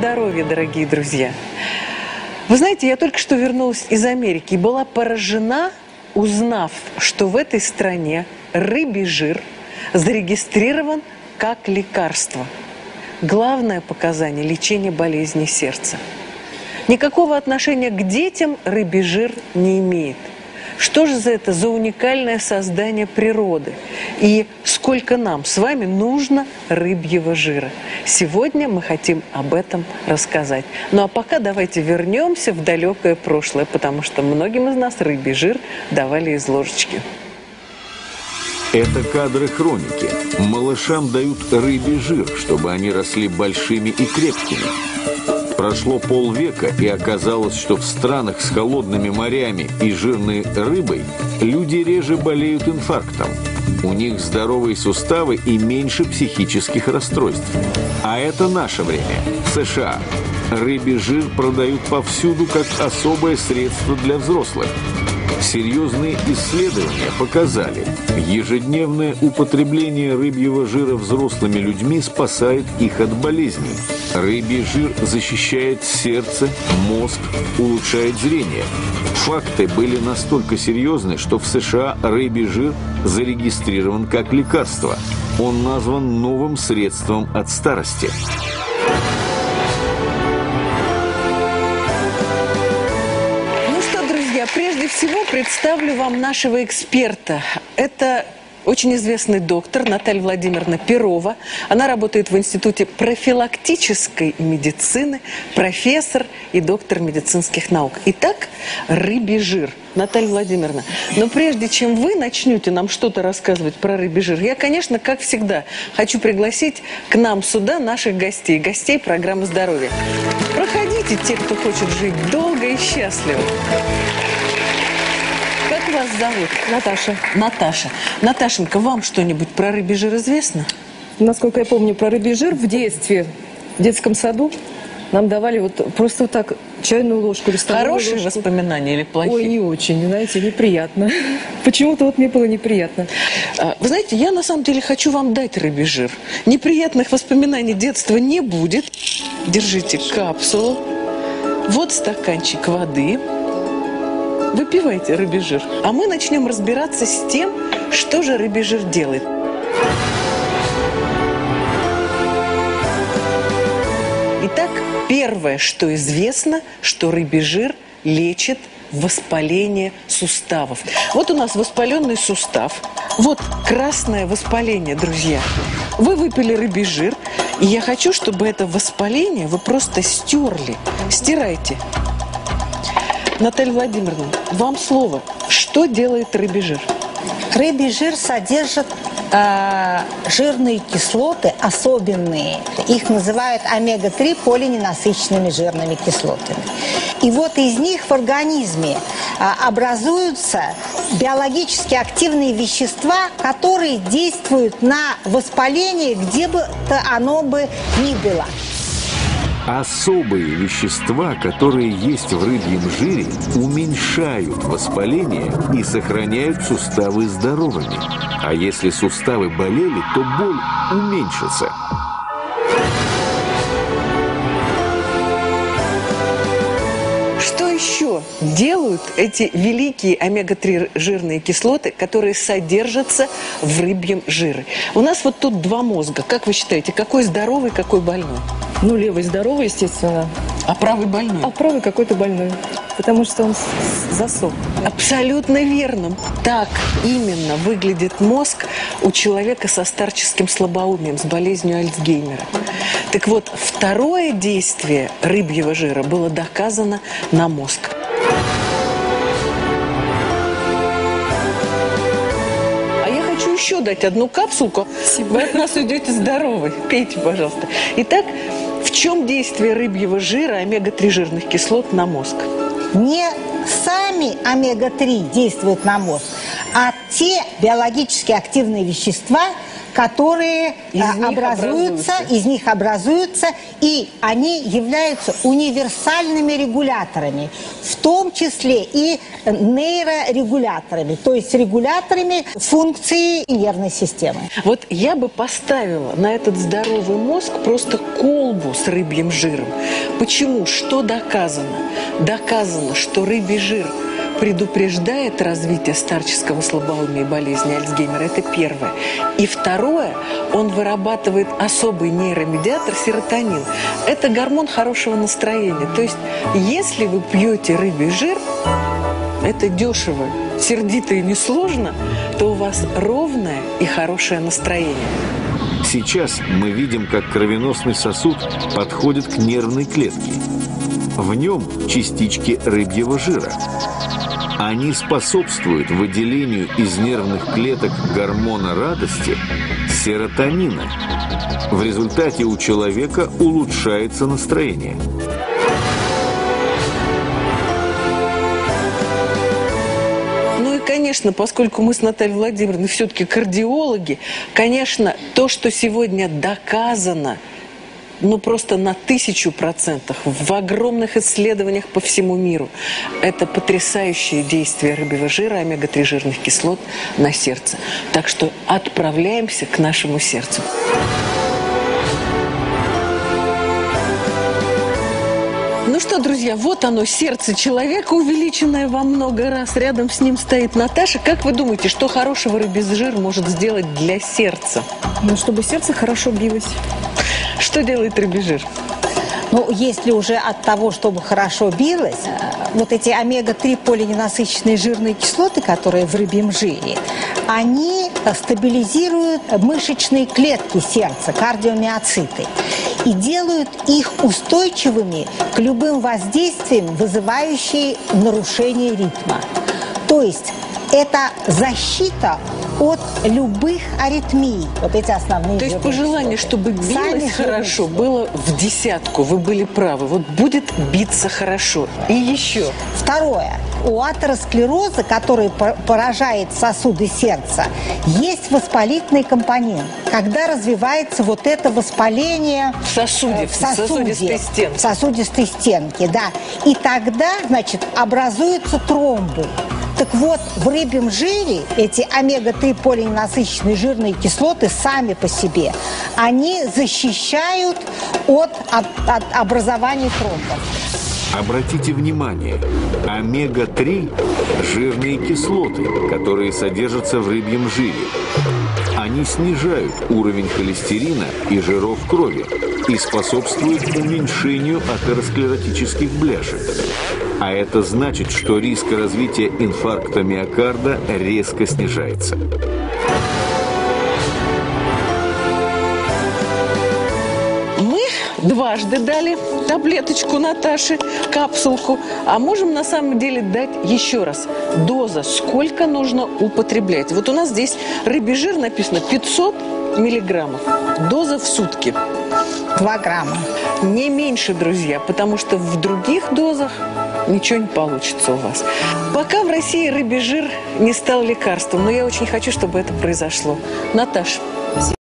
здоровья, дорогие друзья! Вы знаете, я только что вернулась из Америки и была поражена, узнав, что в этой стране рыбий жир зарегистрирован как лекарство. Главное показание – лечение болезней сердца. Никакого отношения к детям рыбий жир не имеет. Что же за это за уникальное создание природы? И сколько нам с вами нужно рыбьего жира? Сегодня мы хотим об этом рассказать. Ну а пока давайте вернемся в далекое прошлое, потому что многим из нас рыбий жир давали из ложечки. Это кадры хроники. Малышам дают рыбий жир, чтобы они росли большими и крепкими. Прошло полвека, и оказалось, что в странах с холодными морями и жирной рыбой люди реже болеют инфарктом. У них здоровые суставы и меньше психических расстройств. А это наше время. США. Рыбий жир продают повсюду как особое средство для взрослых. Серьезные исследования показали, ежедневное употребление рыбьего жира взрослыми людьми спасает их от болезней. Рыбий жир защищает сердце, мозг, улучшает зрение. Факты были настолько серьезны, что в США рыбий жир зарегистрирован как лекарство. Он назван новым средством от старости. Всего представлю вам нашего эксперта. Это очень известный доктор Наталья Владимировна Перова. Она работает в Институте профилактической медицины, профессор и доктор медицинских наук. Итак, рыбий жир. Наталья Владимировна, но прежде чем вы начнете нам что-то рассказывать про рыбий жир, я, конечно, как всегда, хочу пригласить к нам сюда наших гостей, гостей программы «Здоровье». Проходите, те, кто хочет жить долго и счастливо. Как вас зовут? Наташа. Наташа. Наташенька, вам что-нибудь про рыбий жир известно? Насколько я помню про рыбий жир, в детстве, в детском саду нам давали вот просто вот так чайную ложку или Хорошие ложку. воспоминания или плохие? Ой, не очень, знаете, неприятно. Почему-то вот мне было неприятно. А, Вы знаете, я на самом деле хочу вам дать рыбий жир. Неприятных воспоминаний детства не будет. Держите капсулу. Вот стаканчик воды. Выпивайте рыбий жир. А мы начнем разбираться с тем, что же рыбий жир делает. Итак, первое, что известно, что рыбий жир лечит воспаление суставов. Вот у нас воспаленный сустав. Вот красное воспаление, друзья. Вы выпили рыбий жир, и я хочу, чтобы это воспаление вы просто стерли. Стирайте. Наталья Владимировна, вам слово. Что делает рыбий жир? Рыбий жир содержит э, жирные кислоты особенные. Их называют омега-3 полиненасыщенными жирными кислотами. И вот из них в организме а, образуются биологически активные вещества, которые действуют на воспаление, где бы то оно бы ни было. Особые вещества, которые есть в рыбьем жире, уменьшают воспаление и сохраняют суставы здоровыми. А если суставы болели, то боль уменьшится. Что еще делают эти великие омега-3 жирные кислоты, которые содержатся в рыбьем жире? У нас вот тут два мозга. Как вы считаете, какой здоровый, какой больной? Ну, левый здоровый, естественно, А правый больной? а правый какой-то больной. Потому что он засох. Абсолютно верно. Так именно выглядит мозг у человека со старческим слабоумием, с болезнью Альцгеймера. Так вот, второе действие рыбьего жира было доказано на мозг. А я хочу еще дать одну капсулку. Вы от нас уйдете здоровы. Пейте, пожалуйста. Итак, в чем действие рыбьего жира, омега-3 жирных кислот на мозг? Не сами омега-3 действуют на мозг, а те биологически активные вещества, которые Из а, них образуются, образуются. из них образуются, и они являются универсальными регуляторами, в том числе и нейрорегуляторами, то есть регуляторами функции нервной системы. Вот я бы поставила на этот здоровый мозг просто колбу с рыбьим жиром. Почему? Что доказано? Доказано, что рыбий жир предупреждает развитие старческого слабоумия и болезни Альцгеймера. Это первое. И второе, он вырабатывает особый нейромедиатор серотонин. Это гормон хорошего настроения. То есть, если вы пьете рыбий жир, это дешево, сердито и несложно, то у вас ровное и хорошее настроение. Сейчас мы видим, как кровеносный сосуд подходит к нервной клетке. В нем частички рыбьего жира. Они способствуют выделению из нервных клеток гормона радости – серотонина. В результате у человека улучшается настроение. Ну конечно, поскольку мы с Натальей Владимировной все-таки кардиологи, конечно, то, что сегодня доказано, ну просто на тысячу процентов в огромных исследованиях по всему миру, это потрясающее действие рыбьего жира, омега-3 жирных кислот на сердце. Так что отправляемся к нашему сердцу. Что, друзья, вот оно, сердце человека, увеличенное во много раз. Рядом с ним стоит Наташа. Как вы думаете, что хорошего рыбий жир может сделать для сердца? Ну, чтобы сердце хорошо билось. Что делает рыбий жир? Ну, если уже от того, чтобы хорошо билось, э, вот эти омега-3 полиненасыщенные жирные кислоты, которые в рыбьем жире, они э, стабилизируют мышечные клетки сердца, кардиомиоциты, и делают их устойчивыми к любым воздействиям, вызывающим нарушение ритма. То есть это защита от любых аритмий. Вот эти основные То есть пожелание, чтобы Сами билось жирные хорошо, кислоты. было в десятку. Вы были правы. Вот будет биться хорошо. И еще. Второе. У атеросклероза, который по- поражает сосуды сердца, есть воспалительный компонент. Когда развивается вот это воспаление В сосуде, э, в сосудистой стенке. в сосудистой стенке, да. И тогда, значит, образуются тромбы. Так вот, в рыбьем жире эти омега-3 полиненасыщенные жирные кислоты сами по себе, они защищают от, от- от образования тромбов. Обратите внимание, омега-3 – жирные кислоты, которые содержатся в рыбьем жире. Они снижают уровень холестерина и жиров в крови и способствуют уменьшению атеросклеротических бляшек. А это значит, что риск развития инфаркта миокарда резко снижается. Мы дважды дали таблеточку Наташе, капсулку, а можем на самом деле дать еще раз. Доза, сколько нужно употреблять. Вот у нас здесь рыбий жир написано 500 миллиграммов. Доза в сутки. 2 грамма. Не меньше, друзья, потому что в других дозах ничего не получится у вас. Пока в России рыбий жир не стал лекарством, но я очень хочу, чтобы это произошло. Наташа,